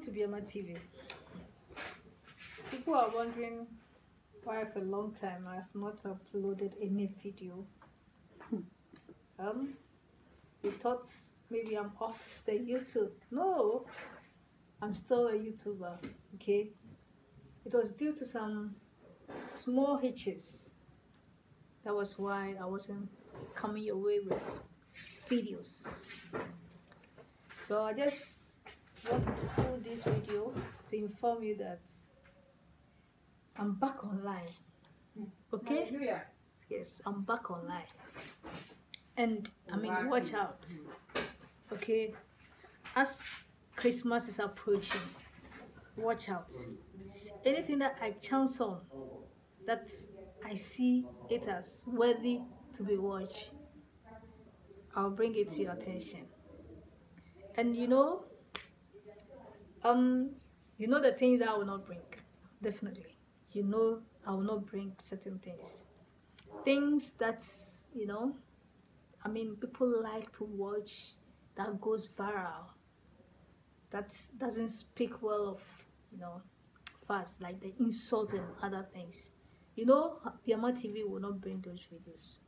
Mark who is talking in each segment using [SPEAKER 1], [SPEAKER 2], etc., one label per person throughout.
[SPEAKER 1] to Biamah TV. People are wondering why for a long time I have not uploaded any video. um, you thought maybe I'm off the YouTube. No, I'm still a YouTuber. Okay, it was due to some small hitches. That was why I wasn't coming your way with videos. So I just want to do this video to inform you that I'm back online. Hmm. Okay? Hallelujah. Yes, I'm back online. And I mean, watch out. Okay? As Christmas is approaching, watch out. Anything that I chance on, that I see it as worthy to be watched, I'll bring it to your attention. And you know, um, you know the things I will not bring, definitely. You know I will not bring certain things. Things that, you know, I mean, people like to watch that goes viral. That doesn't speak well of, you know, fast, like the insult and other things. You know, Biamah TV will not bring those videos.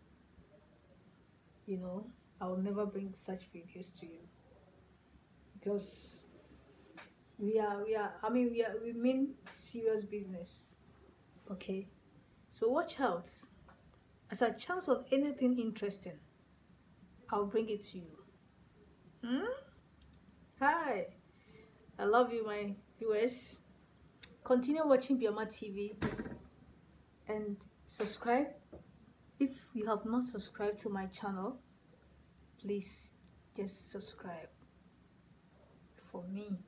[SPEAKER 1] You know, I will never bring such videos to you because we are we are I mean we are we mean serious business. Okay, so watch out. As a chance of anything interesting, I'll bring it to you. Hmm? Hi, I love you, my viewers. Continue watching Biamah TV and subscribe if you have not subscribed to my channel please just subscribe for me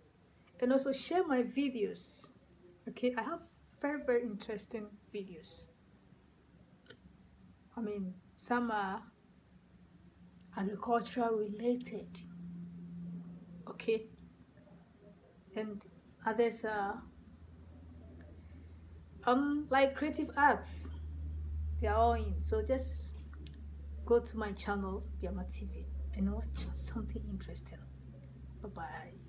[SPEAKER 1] and also share my videos. Okay i have very very interesting videos. I mean some are agricultural related. Okay. And others are um like creative arts. They are all in. So just go to my channel Biamah TV and watch something interesting. Bye bye